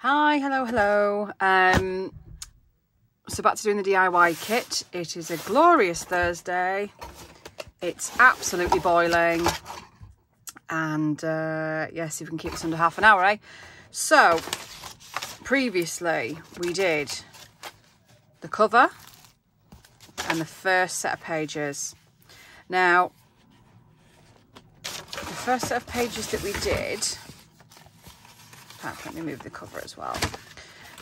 Hi, hello, hello. Um, so back to doing the DIY kit. It is a glorious Thursday. It's absolutely boiling. And uh, yes, if we can keep this under half an hour, eh? So, previously we did the cover and the first set of pages. Now, the first set of pages that we did, let me move the cover as well.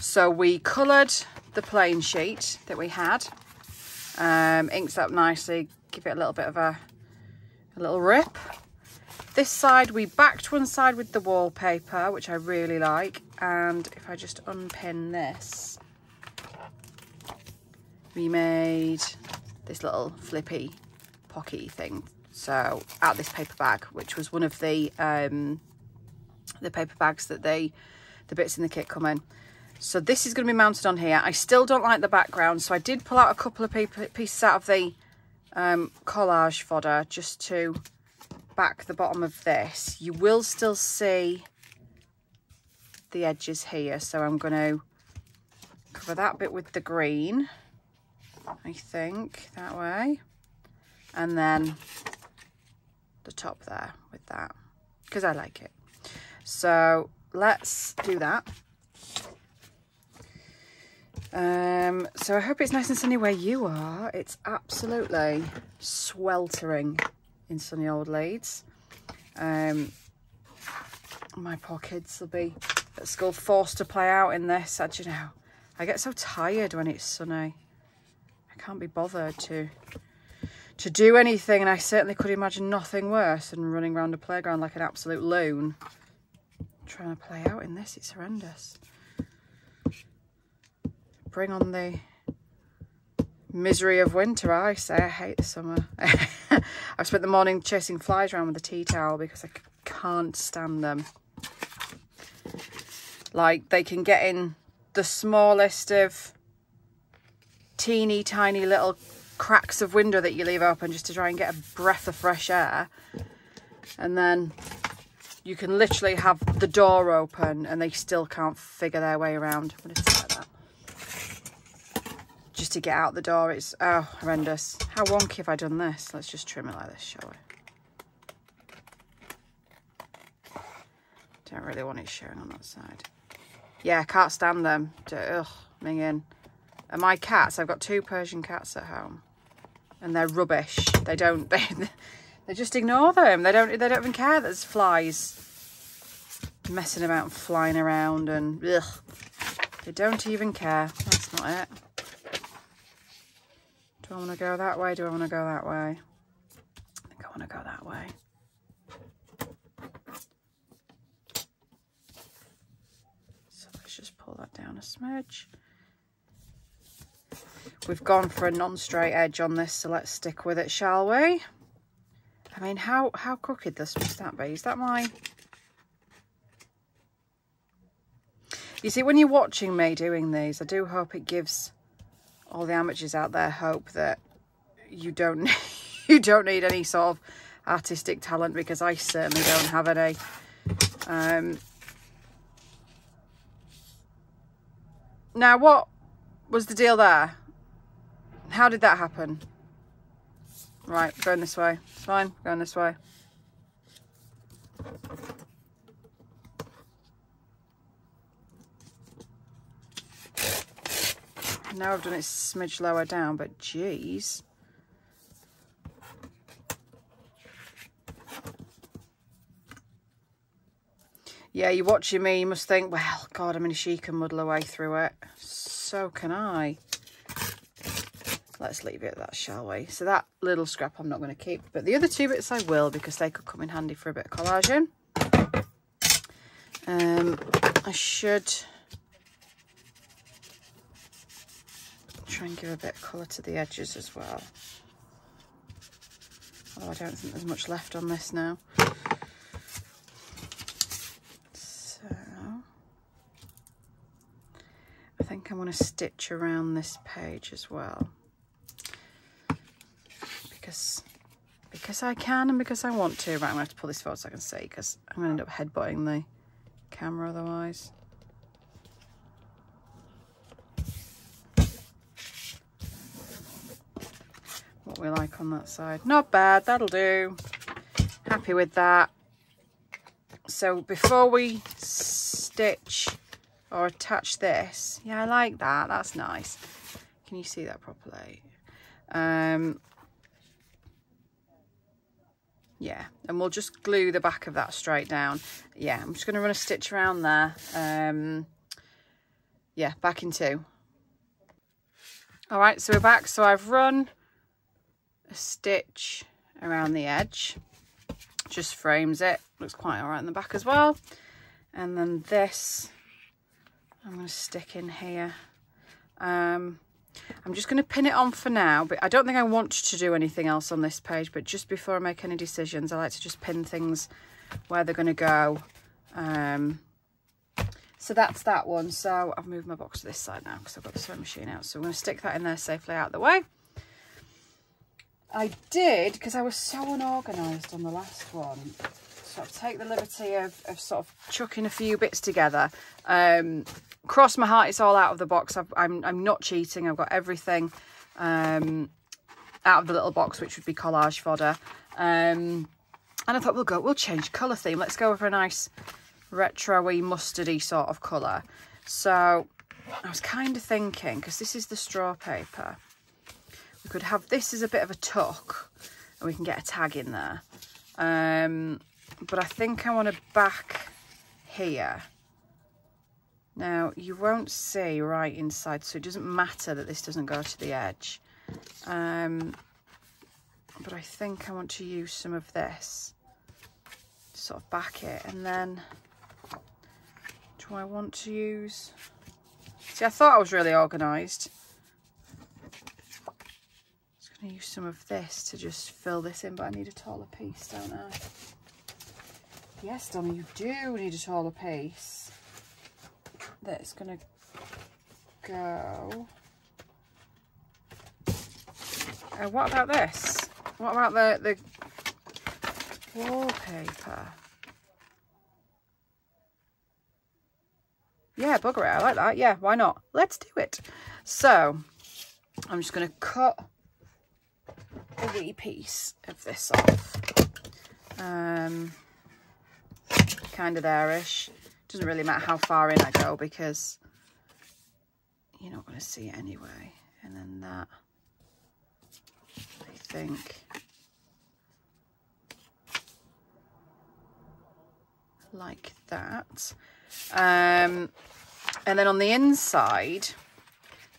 So we coloured the plain sheet that we had, um, inks up nicely, give it a little bit of a, a little rip. This side, we backed one side with the wallpaper, which I really like. And if I just unpin this, we made this little flippy pocky thing. So out this paper bag, which was one of the um, the paper bags that they, the bits in the kit come in. So this is going to be mounted on here. I still don't like the background, so I did pull out a couple of paper pieces out of the um, collage fodder just to back the bottom of this. You will still see the edges here, so I'm going to cover that bit with the green, I think, that way. And then the top there with that, because I like it. So let's do that. Um, so I hope it's nice and sunny where you are. It's absolutely sweltering in sunny old Leeds. Um, my poor kids will be at school forced to play out in this. I, you know, I get so tired when it's sunny. I can't be bothered to to do anything and I certainly could imagine nothing worse than running around a playground like an absolute loon trying to play out in this. It's horrendous. Bring on the misery of winter, I say. I hate the summer. I've spent the morning chasing flies around with a tea towel because I can't stand them. Like, they can get in the smallest of teeny tiny little cracks of window that you leave open just to try and get a breath of fresh air. And then you can literally have the door open and they still can't figure their way around. like that. Just to get out the door, it's oh horrendous. How wonky have I done this? Let's just trim it like this, shall we? Don't really want it showing on that side. Yeah, I can't stand them. Ugh, minging. And my cats, I've got two Persian cats at home. And they're rubbish. They don't, they, they just ignore them. They don't, they don't even care there's flies messing about and flying around and ugh. They don't even care. That's not it. Do I want to go that way? Do I want to go that way? I think I want to go that way. So let's just pull that down a smidge. We've gone for a non-straight edge on this, so let's stick with it, shall we? I mean, how, how crooked this must that be? Is that my... You see, when you're watching me doing these, I do hope it gives all the amateurs out there hope that you don't you don't need any sort of artistic talent because I certainly don't have any. Um, now, what was the deal there? How did that happen? Right, going this way. It's fine, going this way. Now I've done it smidge lower down, but geez. Yeah, you're watching me, you must think, well, God, I mean, she can muddle her way through it. So can I. Let's leave it at that, shall we? So that little scrap I'm not going to keep, but the other two bits I will because they could come in handy for a bit of collaging. Um, I should try and give a bit of colour to the edges as well. I don't think there's much left on this now. So, I think I'm going to stitch around this page as well because because I can and because I want to. Right, I'm gonna have to pull this forward so I can see because I'm gonna end up headbutting the camera otherwise. What we like on that side. Not bad, that'll do. Happy with that. So before we stitch or attach this, yeah, I like that, that's nice. Can you see that properly? Um, yeah, and we'll just glue the back of that straight down. Yeah, I'm just going to run a stitch around there. Um, yeah, back in two. All right, so we're back. So I've run a stitch around the edge, just frames it. Looks quite all right in the back as well. And then this, I'm going to stick in here. Um, I'm just going to pin it on for now, but I don't think I want to do anything else on this page, but just before I make any decisions, I like to just pin things where they're going to go. Um, so that's that one. So I've moved my box to this side now because I've got the sewing machine out. So I'm going to stick that in there safely out of the way. I did, because I was so unorganised on the last one, of take the liberty of, of sort of chucking a few bits together. Um, cross my heart, it's all out of the box. i am I'm, I'm not cheating. I've got everything um, out of the little box, which would be collage fodder. Um, and I thought we'll go, we'll change colour theme. Let's go for a nice retro-y mustardy sort of colour. So I was kind of thinking, because this is the straw paper, we could have this as a bit of a tuck and we can get a tag in there. Um, but I think I want to back here. Now, you won't see right inside, so it doesn't matter that this doesn't go to the edge. Um, but I think I want to use some of this to sort of back it. And then, do I want to use... See, I thought I was really organised. I'm Just going to use some of this to just fill this in, but I need a taller piece, don't I? Yes, Donna, you do need a taller piece. That's going to go... Uh, what about this? What about the, the wallpaper? Yeah, bugger it. I like that. Yeah, why not? Let's do it. So, I'm just going to cut a wee piece of this off. Um, kind of there-ish. Doesn't really matter how far in I go because you're not going to see it anyway. And then that, I think, like that. Um, and then on the inside,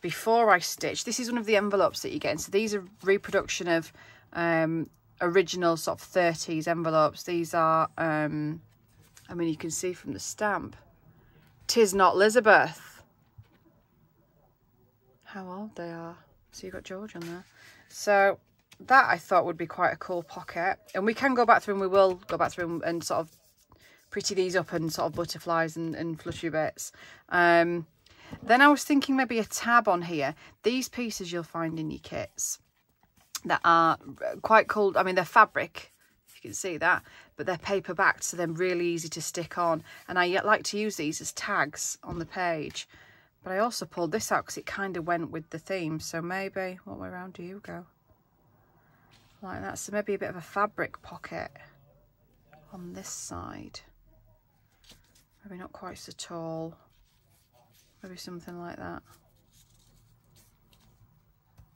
before I stitch, this is one of the envelopes that you get. So these are reproduction of um, original sort of 30s envelopes. These are um, I mean, you can see from the stamp, tis not Elizabeth. How old they are. So you've got George on there. So that I thought would be quite a cool pocket. And we can go back through and we will go back through and, sort of pretty these up and sort of butterflies and, and flushy bits. Um, then I was thinking maybe a tab on here. These pieces you'll find in your kits that are quite cool. I mean, they're fabric, can see that but they're paper backed so they're really easy to stick on. And I uh, like to use these as tags on the page. But I also pulled this out because it kind of went with the theme. So maybe what way around do you go? Like that. So maybe a bit of a fabric pocket on this side. Maybe not quite so tall. Maybe something like that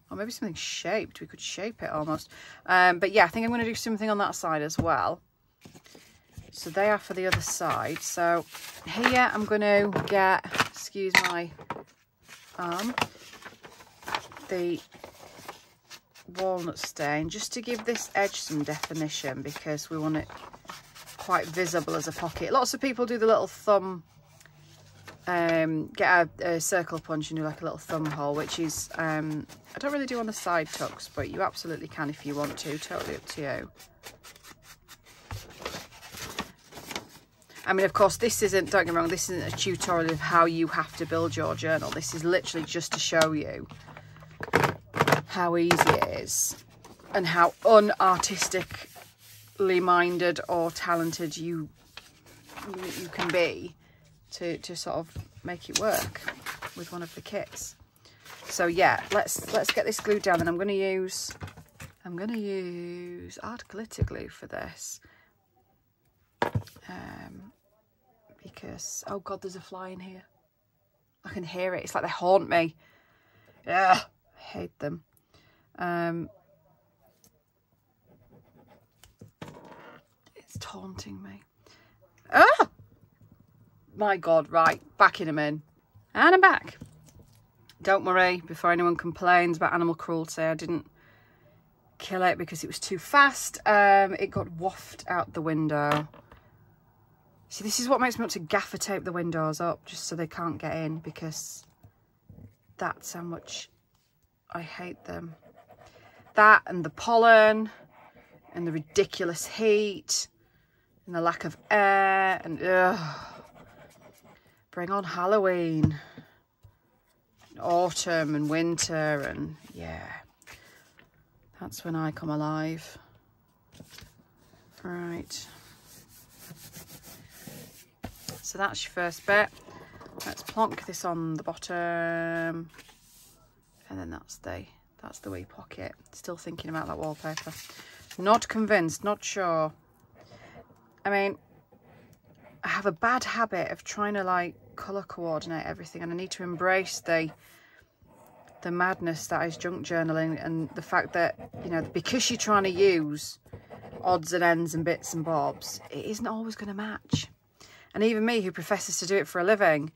or maybe something shaped we could shape it almost um, but yeah I think I'm going to do something on that side as well so they are for the other side. So here I'm going to get, excuse my arm, the walnut stain just to give this edge some definition because we want it quite visible as a pocket. Lots of people do the little thumb, um, get a, a, circle punch and do like a little thumb hole, which is, um, I don't really do on the side tucks, but you absolutely can if you want to, totally up to you. I mean, of course, this isn't, don't get me wrong, this isn't a tutorial of how you have to build your journal. This is literally just to show you how easy it is and how unartistically minded or talented you you can be to, to sort of make it work with one of the kits. So yeah, let's let's get this glued down and I'm going to use I'm going to use art glitter glue for this. Um, because, oh God, there's a fly in here. I can hear it. It's like they haunt me. Yeah, I hate them. Um, it's taunting me. Ah! My God, right, backing them in. And I'm back. Don't worry, before anyone complains about animal cruelty, I didn't kill it because it was too fast. Um, it got wafted out the window. See, this is what makes me want to gaffer tape the windows up just so they can't get in because that's how much I hate them. That and the pollen and the ridiculous heat and the lack of air and ugh. Bring on Halloween, autumn and winter and yeah. That's when I come alive. Right. So that's your first bit. Let's plonk this on the bottom. And then that's the that's the wee pocket. Still thinking about that wallpaper. Not convinced, not sure. I mean, I have a bad habit of trying to like colour coordinate everything and I need to embrace the the madness that is junk journaling and the fact that, you know, because you're trying to use odds and ends and bits and bobs, it isn't always going to match. And even me, who professes to do it for a living,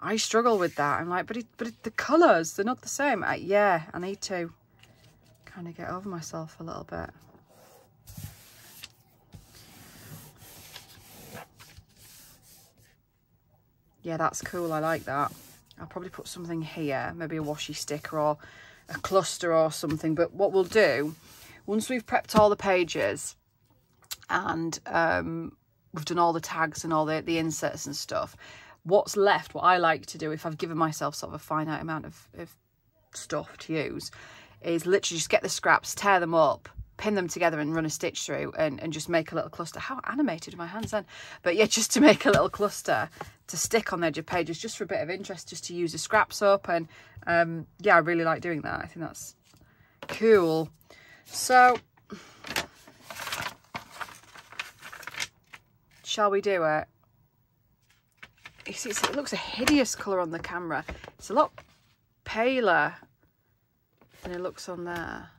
I struggle with that. I'm like, but it, but it, the colours, they're not the same. I, yeah, I need to kind of get over myself a little bit. Yeah, that's cool. I like that. I'll probably put something here, maybe a washi sticker or a cluster or something. But what we'll do, once we've prepped all the pages and um, we've done all the tags and all the, the inserts and stuff, what's left, what I like to do if I've given myself sort of a finite amount of, of stuff to use, is literally just get the scraps, tear them up, pin them together and run a stitch through and, and just make a little cluster. How animated my hands then? But yeah, just to make a little cluster to stick on the edge of pages just for a bit of interest, just to use the scraps up. And um, yeah, I really like doing that. I think that's cool. So, shall we do it? It looks a hideous colour on the camera. It's a lot paler than it looks on there.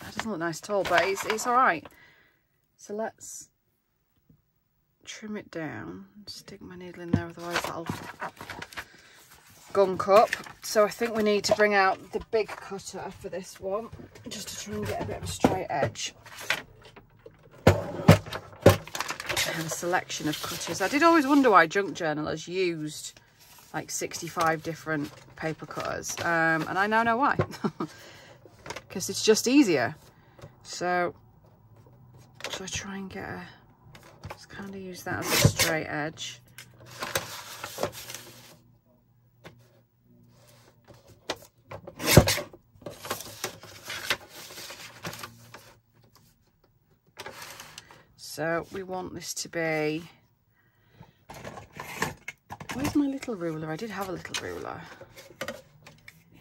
That doesn't look nice at all, but it's, it's all right. So let's trim it down, stick my needle in there, otherwise that'll gunk up. So I think we need to bring out the big cutter for this one, just to try and get a bit of a straight edge. And a selection of cutters. I did always wonder why junk journalers used like 65 different paper cutters, um, and I now know why. because it's just easier. So, so I try and get a, just kind of use that as a straight edge. So we want this to be, where's my little ruler? I did have a little ruler.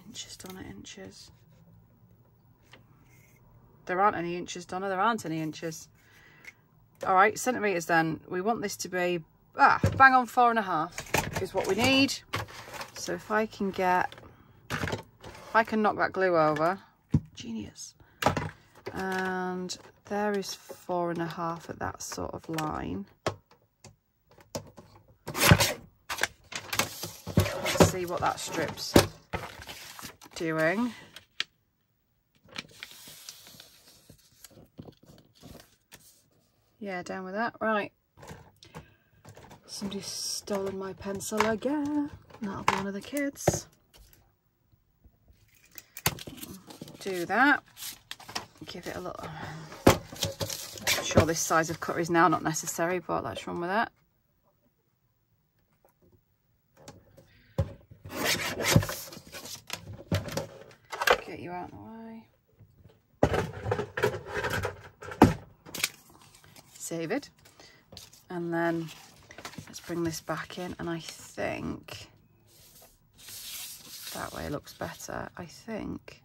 Inches, done it, inches. There aren't any inches, Donna. There aren't any inches. All right, centimetres then. We want this to be, ah, bang on four and a half is what we need. So if I can get, if I can knock that glue over, genius. And there is four and a half at that sort of line. Let's see what that strip's doing. Yeah, down with that. Right. Somebody's stolen my pencil again. That'll be one of the kids. Do that. Give it a little... I'm sure this size of cutter is now not necessary, but let's run with that. Get you out of the way. Save it and then let's bring this back in and I think that way looks better I think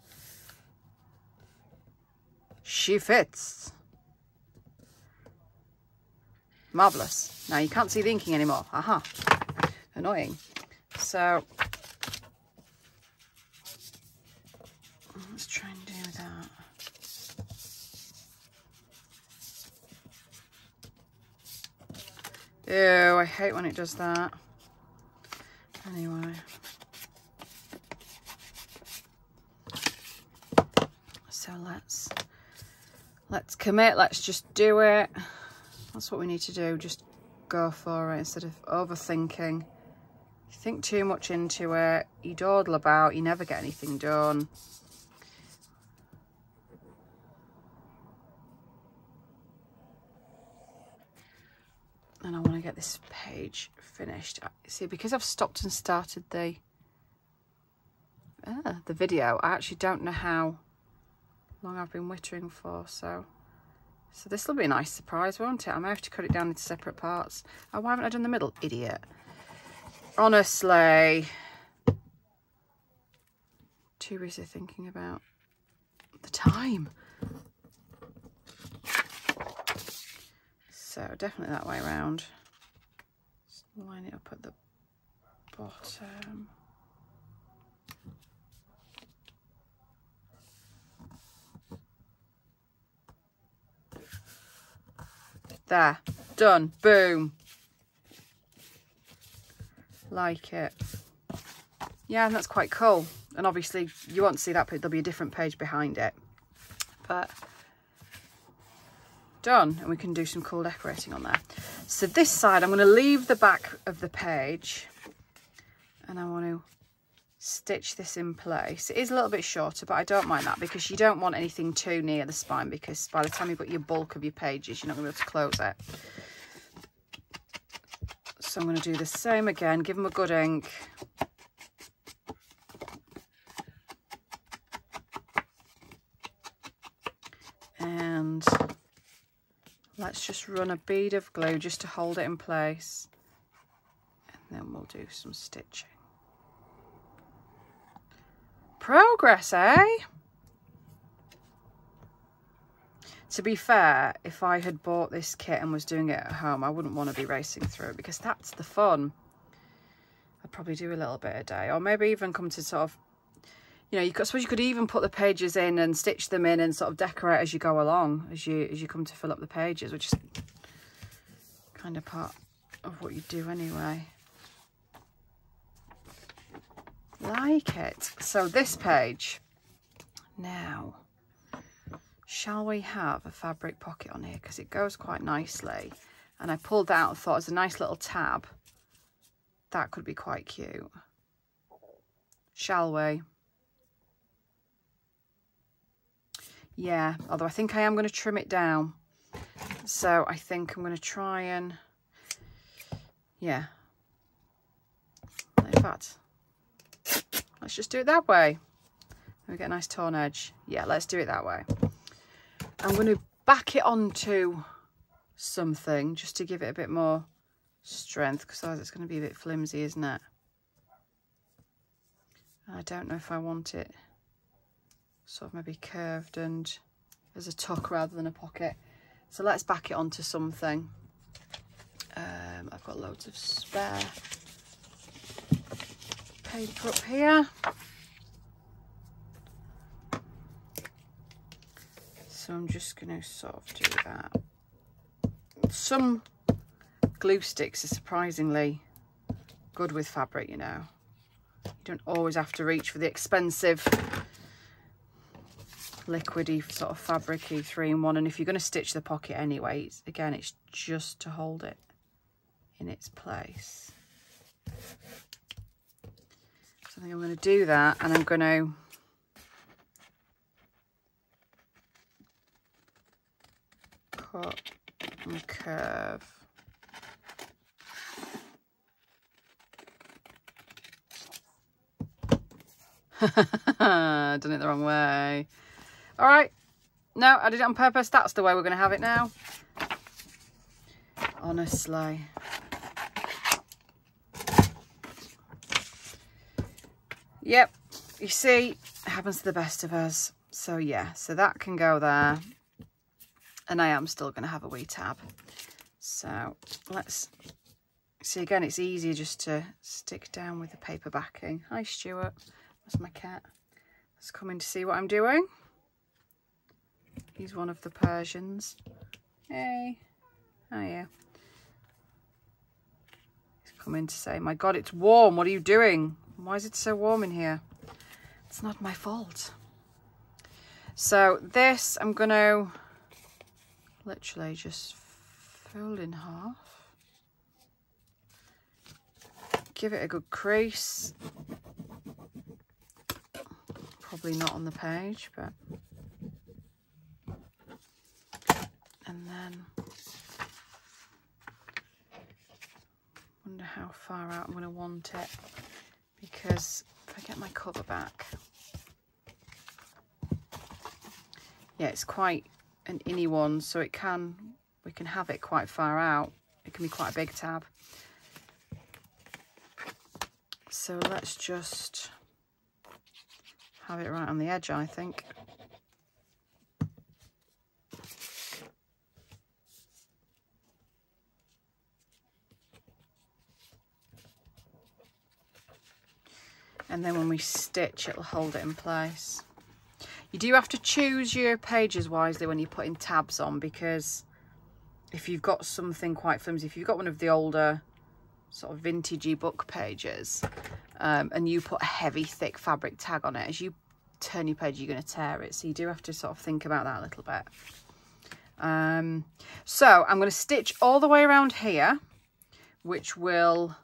she fits. Marvellous. Now you can't see the inking anymore. Aha. Annoying. So let's try and do that. Ew, I hate when it does that. Anyway. So let's let's commit, let's just do it. That's what we need to do, just go for it instead of overthinking. You think too much into it, you dawdle about, you never get anything done. And I want to get this page finished. See, because I've stopped and started the uh, the video, I actually don't know how long I've been wittering for, so so this will be a nice surprise, won't it? I may have to cut it down into separate parts. Oh, why haven't I done the middle? Idiot. Honestly. Too busy thinking about the time. So definitely that way around. Line it up at the bottom. There, done, boom. Like it. Yeah, and that's quite cool. And obviously you won't see that, there'll be a different page behind it. But done, and we can do some cool decorating on there. So this side, I'm going to leave the back of the page and I want to stitch this in place. It is a little bit shorter, but I don't mind that because you don't want anything too near the spine because by the time you've got your bulk of your pages, you're not going to be able to close it. So I'm going to do the same again, give them a good ink. And let's just run a bead of glue just to hold it in place. And then we'll do some stitching. Progress, eh? To be fair, if I had bought this kit and was doing it at home, I wouldn't want to be racing through it because that's the fun. I'd probably do a little bit a day or maybe even come to sort of, you know, you could, I suppose you could even put the pages in and stitch them in and sort of decorate as you go along, as you, as you come to fill up the pages, which is kind of part of what you do anyway like it. So this page, now, shall we have a fabric pocket on here? Because it goes quite nicely. And I pulled that out and thought was a nice little tab. That could be quite cute. Shall we? Yeah, although I think I am going to trim it down. So I think I'm going to try and, yeah. In fact, Let's just do it that way. We get a nice torn edge. Yeah, let's do it that way. I'm going to back it onto something just to give it a bit more strength because otherwise it's going to be a bit flimsy, isn't it? I don't know if I want it sort of maybe curved and as a tuck rather than a pocket. So let's back it onto something. Um, I've got loads of spare paper up here. So I'm just going to sort of do that. Some glue sticks are surprisingly good with fabric, you know. You don't always have to reach for the expensive liquidy sort of fabricy three-in-one. And if you're going to stitch the pocket anyway, it's, again, it's just to hold it in its place. So I think I'm going to do that and I'm going to cut and curve. Done it the wrong way. All right. No, I did it on purpose. That's the way we're going to have it now. Honestly. Yep, you see, happens to the best of us. So yeah, so that can go there. and I am still going to have a wee tab. So let's see again, it's easier just to stick down with the paper backing. Hi Stuart, that's my cat. Let's come in to see what I'm doing. He's one of the Persians. Hey, oh, hiya. He's come in to say, my God, it's warm. What are you doing? Why is it so warm in here? It's not my fault. So this, I'm going to literally just fold in half. Give it a good crease. Probably not on the page, but... And then... Wonder how far out I'm going to want it. Because if I get my cover back... Yeah, it's quite an inny one, so it can we can have it quite far out. It can be quite a big tab. So let's just have it right on the edge, I think. And then when we stitch, it'll hold it in place. You do have to choose your pages wisely when you're putting tabs on because if you've got something quite flimsy, if you've got one of the older sort of vintagey book pages um, and you put a heavy thick fabric tag on it, as you turn your page, you're going to tear it. So you do have to sort of think about that a little bit. Um, so I'm going to stitch all the way around here, which will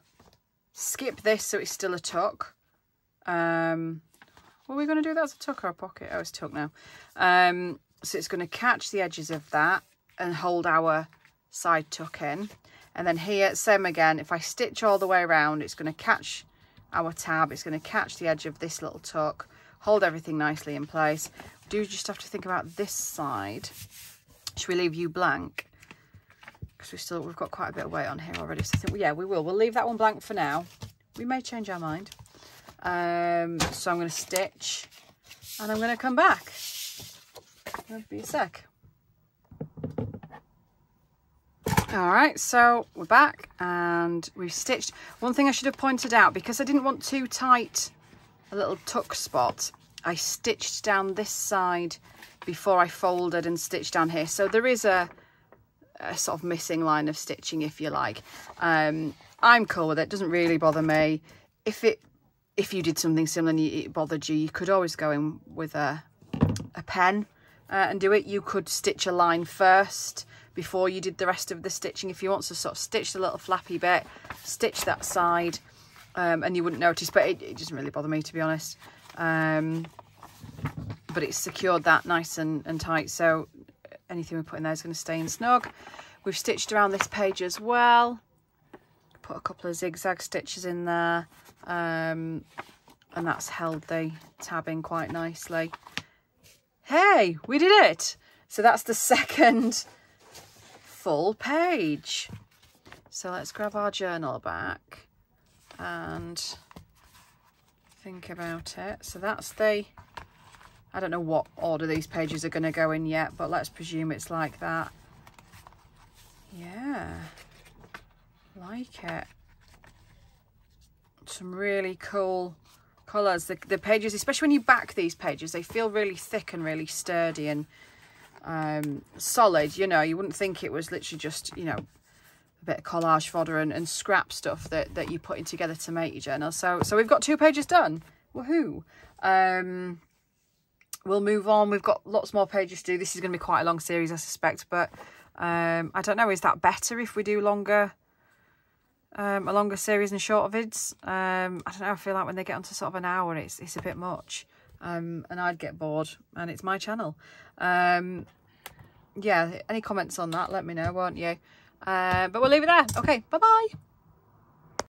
skip this so it's still a tuck. Um, what are we going to do? That's a tuck or a pocket? Oh, it's tuck now. Um, so it's going to catch the edges of that and hold our side tuck in. And then here, same again, if I stitch all the way around, it's going to catch our tab. It's going to catch the edge of this little tuck, hold everything nicely in place. Do just have to think about this side. Should we leave you blank? Because we still, we've got quite a bit of weight on here already. So I think, well, yeah, we will. We'll leave that one blank for now. We may change our mind. Um, so I'm going to stitch and I'm going to come back. That'll be a sec. All right, so we're back and we've stitched. One thing I should have pointed out, because I didn't want too tight a little tuck spot, I stitched down this side before I folded and stitched down here. So there is a, a sort of missing line of stitching, if you like. Um, I'm cool with it, doesn't really bother me. If it if you did something similar and it bothered you, you could always go in with a, a pen uh, and do it. You could stitch a line first before you did the rest of the stitching. If you want to sort of stitch the little flappy bit, stitch that side um, and you wouldn't notice, but it, it, doesn't really bother me to be honest. Um, but it's secured that nice and, and tight, so anything we put in there is going to stay in snug. We've stitched around this page as well. Put a couple of zigzag stitches in there um, and that's held the tab in quite nicely. Hey, we did it! So that's the second full page. So let's grab our journal back and think about it. So that's the, I don't know what order these pages are going to go in yet, but let's presume it's like that. Yeah, like it some really cool colours. The, the pages, especially when you back these pages, they feel really thick and really sturdy and um, solid. You know, you wouldn't think it was literally just, you know, a bit of collage fodder and, and scrap stuff that, that you're putting together to make your journal. So, so we've got two pages done. Woohoo! Um, we'll move on. We've got lots more pages to do. This is going to be quite a long series, I suspect, but um, I don't know. Is that better if we do longer um, a longer series and shorter vids. Um, I don't know, I feel like when they get onto sort of an hour, it's, it's a bit much. Um, and I'd get bored and it's my channel. Um, yeah, any comments on that, let me know, won't you? Uh, but we'll leave it there. Okay, bye-bye.